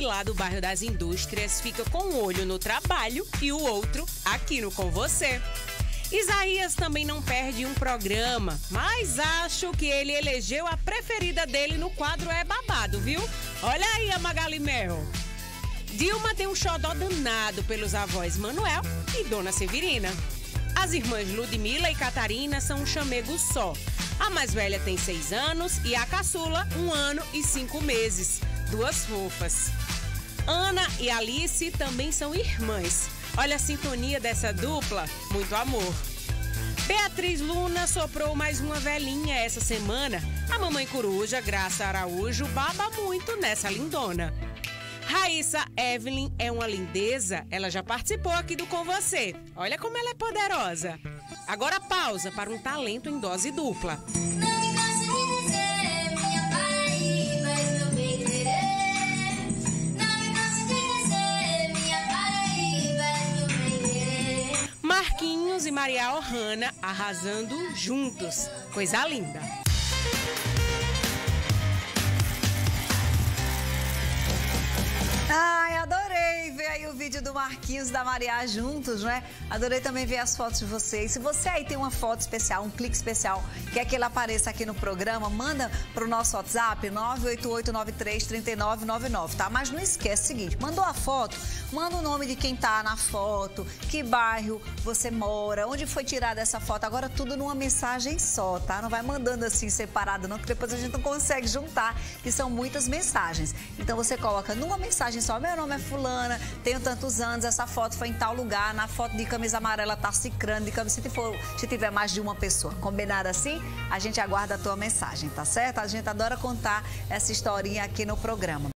lá do bairro das Indústrias fica com um olho no trabalho e o outro aqui no Com Você. Isaías também não perde um programa, mas acho que ele elegeu a preferida dele no quadro É Babado, viu? Olha aí a Magali Mel. Dilma tem um xodó danado pelos avós Manuel e Dona Severina. As irmãs Ludmila e Catarina são um chamego só. A mais velha tem seis anos e a caçula um ano e cinco meses. Duas fofas. Ana e Alice também são irmãs. Olha a sintonia dessa dupla, muito amor. Beatriz Luna soprou mais uma velhinha essa semana. A mamãe coruja, Graça Araújo, baba muito nessa lindona. Raíssa Evelyn é uma lindeza, ela já participou aqui do Com Você. Olha como ela é poderosa. Agora pausa para um talento em dose dupla. Marquinhos e Maria Ohana arrasando juntos. Coisa linda. Do Marquinhos da Maria juntos, né? Adorei também ver as fotos de vocês. Se você aí tem uma foto especial, um clique especial, quer que ele apareça aqui no programa, manda pro nosso WhatsApp 988933999, tá? Mas não esquece o seguinte, mandou a foto, manda o nome de quem tá na foto, que bairro você mora, onde foi tirada essa foto. Agora tudo numa mensagem só, tá? Não vai mandando assim separado não, que depois a gente não consegue juntar, que são muitas mensagens. Então você coloca numa mensagem só, meu nome é fulana, tenho tantos anos, essa foto foi em tal lugar, na foto de camisa amarela tá cicrando, de camisa, se, for, se tiver mais de uma pessoa. Combinado assim? A gente aguarda a tua mensagem, tá certo? A gente adora contar essa historinha aqui no programa.